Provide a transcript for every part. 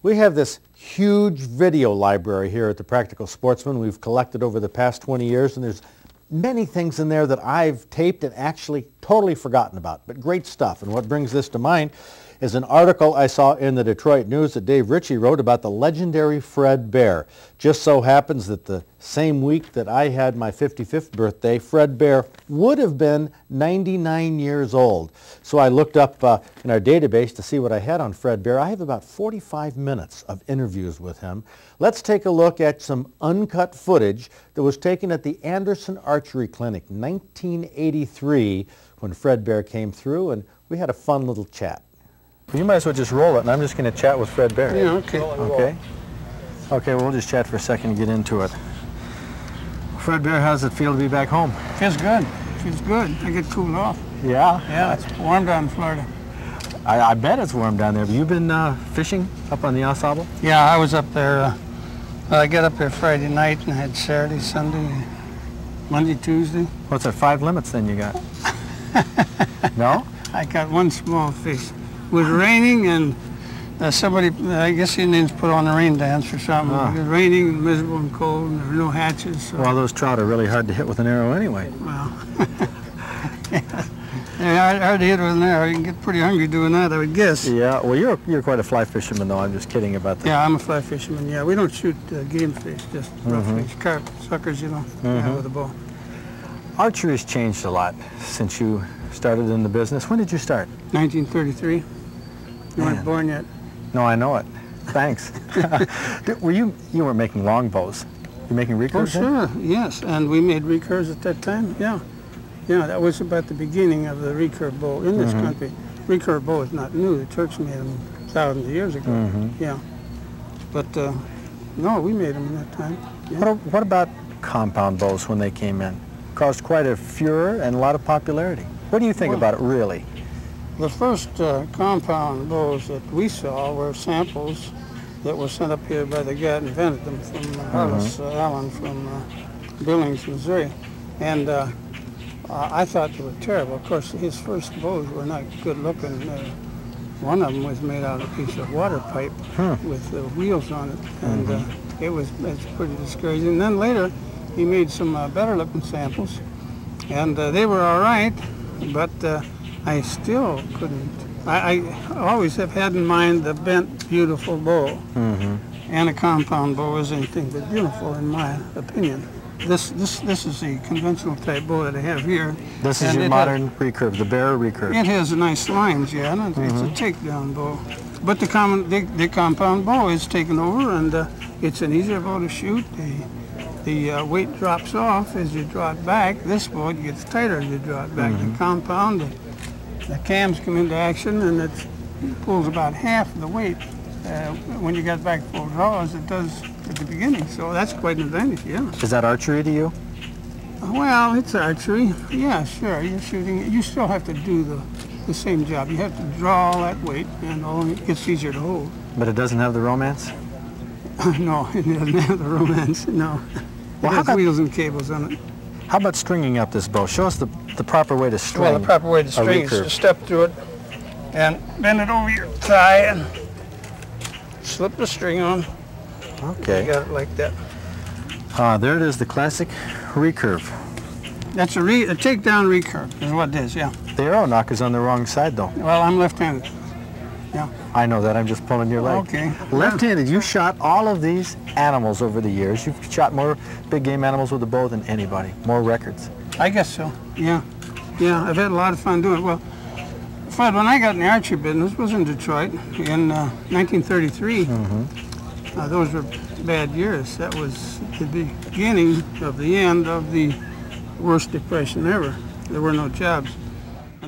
We have this huge video library here at the Practical Sportsman we've collected over the past 20 years, and there's many things in there that I've taped and actually totally forgotten about, but great stuff. And what brings this to mind is an article I saw in the Detroit News that Dave Richey wrote about the legendary Fred Bear. Just so happens that the same week that I had my 55th birthday, Fred Bear would have been 99 years old. So I looked up uh, in our database to see what I had on Fred Bear. I have about 45 minutes of interviews with him. Let's take a look at some uncut footage that was taken at the Anderson Archery Clinic 1983 when Fred Bear came through and we had a fun little chat. You might as well just roll it, and I'm just going to chat with Fred Bear. Yeah, okay. Okay. Okay, we'll just chat for a second and get into it. Fred Bear, how does it feel to be back home? Feels good. Feels good. I get cooled off. Yeah? Yeah, it's warm down in Florida. I, I bet it's warm down there. Have you been uh, fishing up on the Ausable? Yeah, I was up there. Uh, I got up there Friday night and had Saturday, Sunday, Monday, Tuesday. What's that, five limits then you got? no? I got one small fish. It was raining and uh, somebody, I guess the Indians put on a rain dance or something. Ah. It was raining, miserable and cold, and there were no hatches. So, Well, those trout are really hard to hit with an arrow anyway. well. yeah, hard, hard to hit with an arrow. You can get pretty hungry doing that, I would guess. Yeah, well, you're, you're quite a fly fisherman, though. I'm just kidding about that. Yeah, I'm a fly fisherman. Yeah, we don't shoot uh, game fish, just rough Mm-hmm. fish, carp, suckers, you know, yeah, with a bow. Archery's changed a lot since you started in the business. When did you start? 1933. You Man. weren't born yet. No, I know it. Thanks. Were you, you were making longbows? You're making Oh, recurves? then? sure, yes. And we made recurves at that time. Yeah, yeah. That was about the beginning of the recurve bow in this country. Recurve bow is not new. The Turks made them thousands of years ago. Yeah, but uh, no, we made them in that time. Yeah. What, what about compound bows when they came in? Caused quite a furor and a lot of popularity. What do you think Well- about it, really? The first uh, compound bows that we saw were samples that were sent up here by the guy that invented them from uh, Holless uh, Allen from uh, Billings, Missouri. And uh, I thought they were terrible. Of course, his first bows were not good looking. Uh, one of them was made out of a piece of water pipe with uh, wheels on it. And uh, it was it's pretty discouraging. And then later, he made some uh, better looking samples. And uh, they were all right, but uh, I still couldn't. I, I always have had in mind the bent, beautiful bow. And a compound bow is anything but beautiful, in my opinion. This this this is the conventional type bow that I have here. This is your modern recurve, the Bear recurve. It has nice lines, yeah, and it- it's a takedown bow. But the common the, the compound bow is taken over, and uh, it's an easier bow to shoot. The the uh, weight drops off as you draw it back. This bow it gets tighter as you draw it back. The compound, the, the cams come into action, and it pulls about half the weight uh, when you get back full draw as it does at the beginning. So that's quite an advantage, yeah. Is that archery to you? Well, it's archery. Yeah, sure. You're shooting. You still have to do the, the same job. You have to draw all that weight, and only it gets easier to hold. But it doesn't have the romance? no, it doesn't have the romance. No. Well, it has wheels and cables on it. How about stringing up this bow? Show us the, the proper way to string. Well, the proper way to string is to step through it and bend it over your thigh and slip the string on. You Okay. got it like that. Ah, there it is, the classic recurve. That's a, re- a takedown recurve is what it is, yeah. The arrow nock is on the wrong side, though. Well, I'm left-handed. Yeah. I know that. I'm just pulling your leg. Okay. Left-handed. You shot all of these animals over the years. You've shot more big game animals with a bow than anybody. More records. I guess so. Yeah, yeah. I've had a lot of fun doing it. Well, Fred, when I got in the archery business, was in Detroit in uh, 1933. Uh, those were bad years. That was the beginning of the end of the worst depression ever. There were no jobs.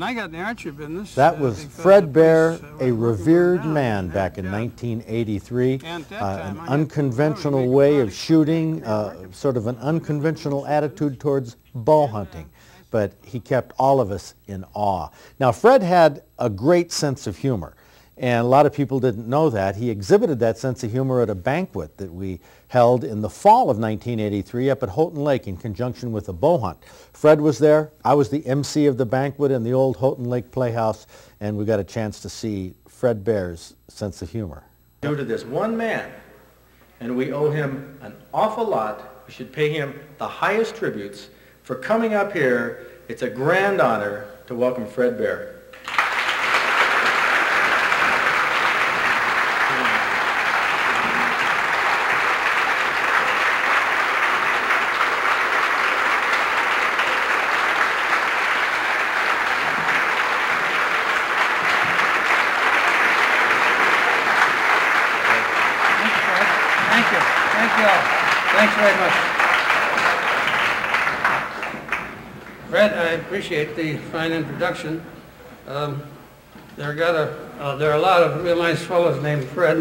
And I got in the archery business. That uh, was Fred Bear, uh, a where we were revered man back in jobs. 1983. And at that Uh, an unconventional way of shooting, uh, sort of an unconventional attitude towards bow hunting. But he kept all of us in awe. Now, Fred had a great sense of humor. And a lot of people didn't know that. He exhibited that sense of humor at a banquet that we held in the fall of 1983 up at Houghton Lake in conjunction with a bow hunt. Fred was there. I was the MC of the banquet in the old Houghton Lake Playhouse, and we got a chance to see Fred Bear's sense of humor. Due to this one man, and we owe him an awful lot. We should pay him the highest tributes for coming up here. It's a grand honor to welcome Fred Bear. Thank you, Fred. Thank you. Thank you all. Thanks very much. Fred, I appreciate the fine introduction. Um, There got a, uh, there are a lot of real nice fellows named Fred,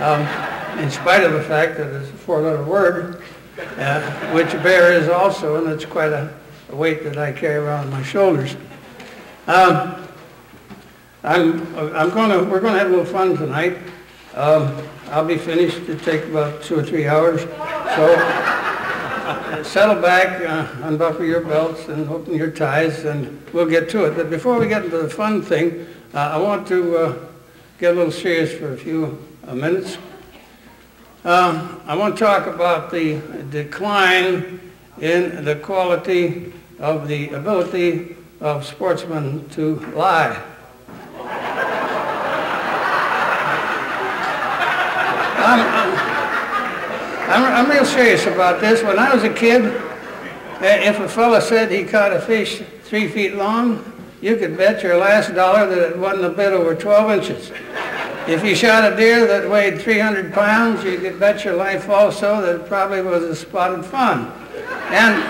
um, in spite of the fact that it's a four-letter word, uh, which bear is also, and it's quite a a weight that I carry around on my shoulders. Um, I'm, I'm gonna, we're gonna have a little fun tonight. Um, I'll be finished, it'll take about two or three hours. So uh, settle back, uh, unbuckle your belts and open your ties and we'll get to it. But before we get into the fun thing, uh, I want to uh, get a little serious for a few uh, minutes. Uh, I want to talk about the decline in the quality of the ability of sportsmen to lie. I'm, I'm, I'm, I'm real serious about this. When I was a kid, eh, if a fella said he caught a fish three feet long, you could bet your last dollar that it wasn't a bit over 12 inches. If you shot a deer that weighed 300 pounds, you could bet your life also that it probably was a spotted fawn. And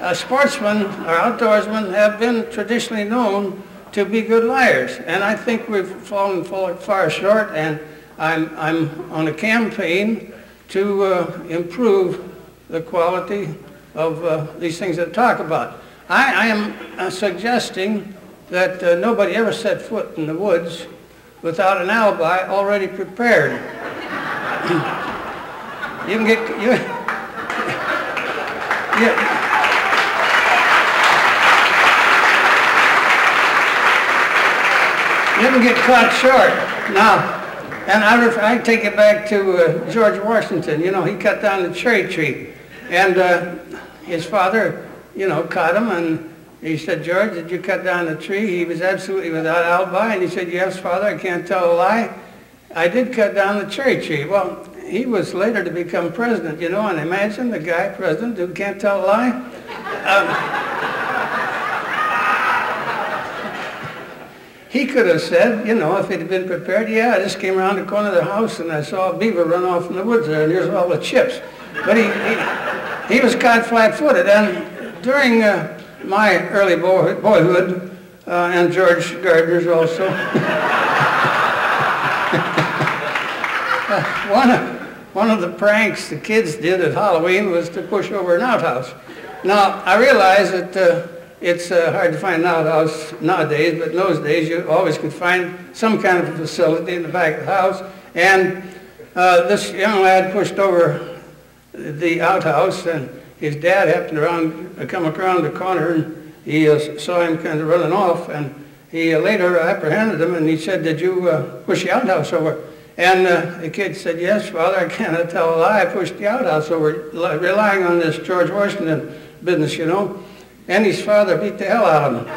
uh, sportsmen or outdoorsmen have been traditionally known to be good liars, and I think we've fallen far short. And I'm I'm on a campaign to uh, improve the quality of uh, these things that talk about. I, I am uh, suggesting that uh, nobody ever set foot in the woods without an alibi already prepared. you can get you. you You can get caught short. Now, and I, ref- I take it back to uh, George Washington. You know, he cut down the cherry tree. And uh, his father, you know, caught him and he said, George, did you cut down the tree? He was absolutely without alibi. And he said, yes, father, I can't tell a lie. I did cut down the cherry tree. Well, he was later to become president, you know, and imagine the guy president who can't tell a lie. Um, He could have said, you know, if he'd been prepared, yeah, I just came around the corner of the house and I saw a beaver run off in the woods there, and here's all the chips. But he, he, he was caught flat-footed. And during uh, my early boy, boyhood, uh, and George Gardner's also, uh, one, of, one of the pranks the kids did at Halloween was to push over an outhouse. Now, I realize that uh, it's uh, hard to find nowadays, but in those days you always could find some kind of a facility in the back of the house. And uh, this young lad pushed over the outhouse, and his dad happened around, uh, come around the corner, and he uh, saw him kind of running off, and he uh, later apprehended him, and he said, "Did you uh, push the outhouse over?" And uh, the kid said, "Yes, father. I cannot tell a lie. I pushed the outhouse over, relying on this George Washington business, you know." And his father beat the hell out of him.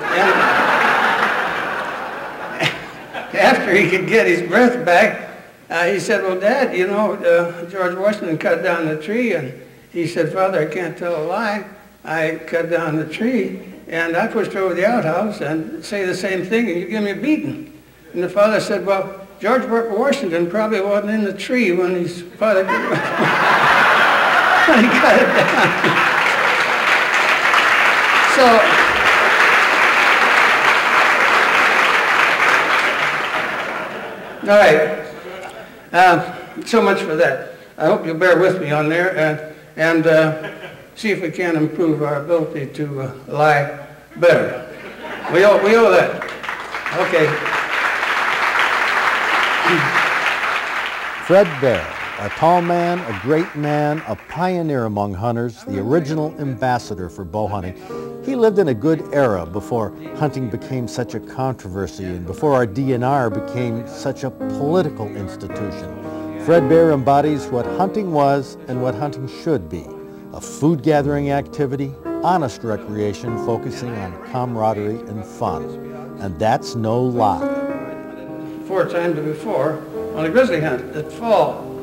After he could get his breath back, uh, he said, well, Dad, you know, uh, George Washington cut down the tree, and he said, Father, I can't tell a lie. I cut down the tree, and I pushed over the outhouse and say the same thing, and you give me a beating. And the father said, well, George Washington probably wasn't in the tree when his father when he cut it down. So, all right. Uh, so much for that. I hope you'll bear with me on there and, and uh, see if we can improve our ability to uh, lie better. We owe, we owe that. Okay. Fred Bear. A tall man, a great man, a pioneer among hunters, the original ambassador for bow hunting. He lived in a good era before hunting became such a controversy and before our DNR became such a political institution. Fred Bear embodies what hunting was and what hunting should be. A food gathering activity, honest recreation focusing on camaraderie and fun. And that's no lie. Four times before on a grizzly hunt at fall